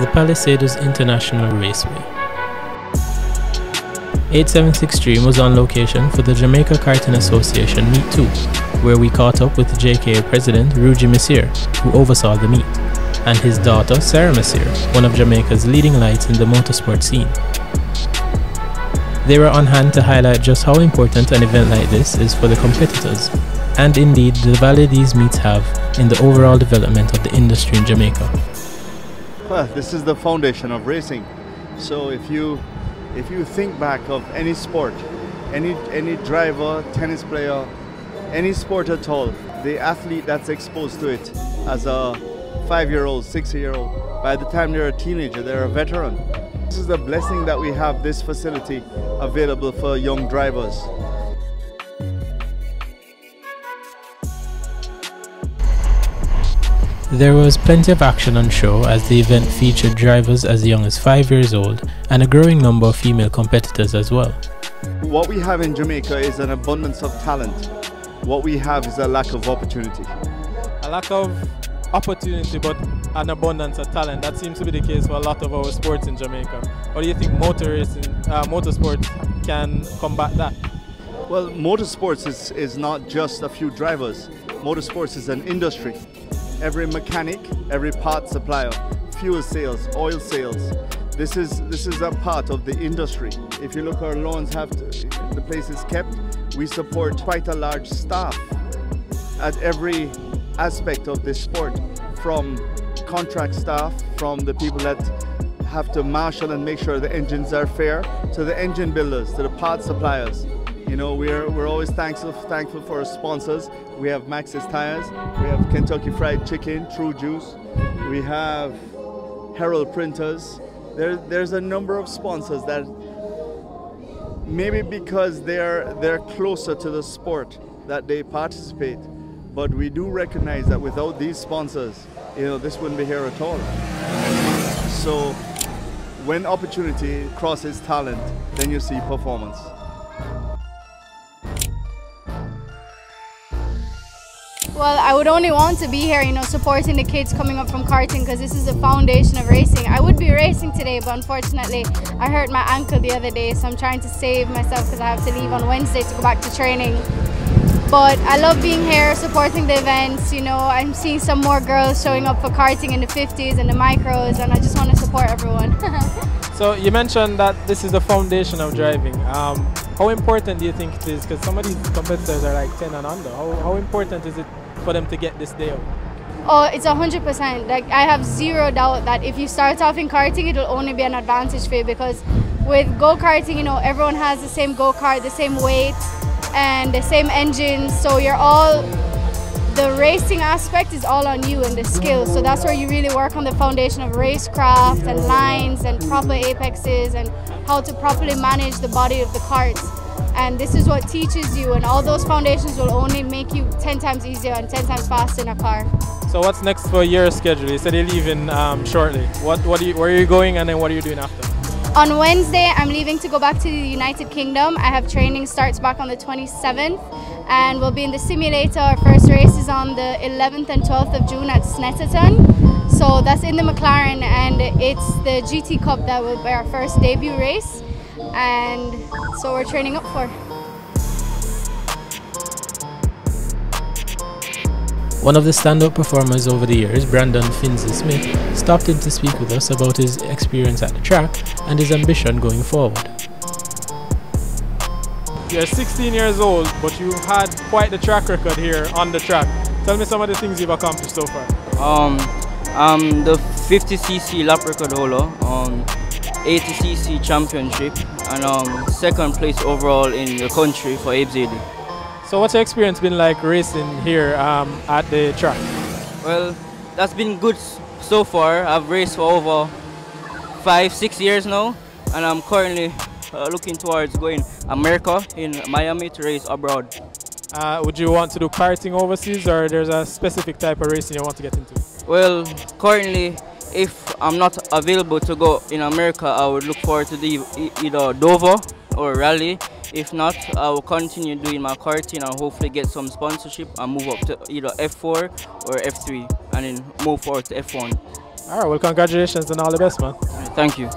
the Palisadoes International Raceway. 876 Stream was on location for the Jamaica Karting Association Meet 2, where we caught up with JKA President Rugie Misir, who oversaw the meet, and his daughter Sara Misir, one of Jamaica's leading lights in the motorsport scene. They were on hand to highlight just how important an event like this is for the competitors, and indeed the value these meets have in the overall development of the industry in Jamaica. Well, this is the foundation of racing. So if you if you think back of any sport, any any driver, tennis player, any sport at all, the athlete that's exposed to it as a five-year-old, six-year-old, by the time they're a teenager, they're a veteran. This is a blessing that we have this facility available for young drivers. There was plenty of action on show as the event featured drivers as young as 5 years old and a growing number of female competitors as well. What we have in Jamaica is an abundance of talent. What we have is a lack of opportunity. A lack of opportunity but an abundance of talent. That seems to be the case for a lot of our sports in Jamaica. How do you think motor racing, uh, motorsport can combat that? Well, motorsports is, is not just a few drivers. Motorsports is an industry. Every mechanic, every part supplier, fuel sales, oil sales, this is this is a part of the industry. If you look, our lawns have to, the place is kept. We support quite a large staff at every aspect of this sport, from contract staff, from the people that have to marshal and make sure the engines are fair, to the engine builders, to the part suppliers. You know, we're, we're always thankful, thankful for our sponsors. We have Max's Tires, we have Kentucky Fried Chicken, True Juice, we have Herald Printers. There, there's a number of sponsors that maybe because they're, they're closer to the sport that they participate, but we do recognize that without these sponsors, you know, this wouldn't be here at all. So when opportunity crosses talent, then you see performance. Well, I would only want to be here, you know, supporting the kids coming up from karting because this is the foundation of racing. I would be racing today, but unfortunately, I hurt my ankle the other day, so I'm trying to save myself because I have to leave on Wednesday to go back to training. But I love being here, supporting the events. You know, I'm seeing some more girls showing up for karting in the 50s and the micros, and I just want to support everyone. so you mentioned that this is the foundation of driving. Um, how important do you think it is? Because some of these competitors are like 10 and under. How, how important is it for them to get this deal? Oh, it's hundred percent. Like I have zero doubt that if you start off in karting, it'll only be an advantage for you because with go karting, you know, everyone has the same go kart, the same weight, and the same engines. So you're all the racing aspect is all on you and the skills. So that's where you really work on the foundation of racecraft and lines and proper apexes and how to properly manage the body of the karts and this is what teaches you and all those foundations will only make you 10 times easier and 10 times faster in a car. So what's next for your schedule? You said you're leaving um, shortly. What, what you, where are you going and then what are you doing after? On Wednesday, I'm leaving to go back to the United Kingdom. I have training starts back on the 27th and we'll be in the simulator. Our first race is on the 11th and 12th of June at Snetterton. So that's in the McLaren and it's the GT Cup that will be our first debut race and so we're training up for. One of the standout performers over the years, Brandon Finzi Smith, stopped in to speak with us about his experience at the track and his ambition going forward. You're 16 years old, but you had quite the track record here on the track. Tell me some of the things you've accomplished so far. Um, I'm the 50cc lap record holder on 80cc championship and um, second place overall in the country for Abe's So what's your experience been like racing here um, at the track? Well, that's been good so far. I've raced for over five, six years now, and I'm currently uh, looking towards going America in Miami to race abroad. Uh, would you want to do karting overseas, or there's a specific type of racing you want to get into? Well, currently if I'm not available to go in America, I would look forward to the, either Dover or Rally. If not, I will continue doing my karting and hopefully get some sponsorship and move up to either F4 or F3 and then move forward to F1. All right, well, congratulations and all the best, man. Thank you.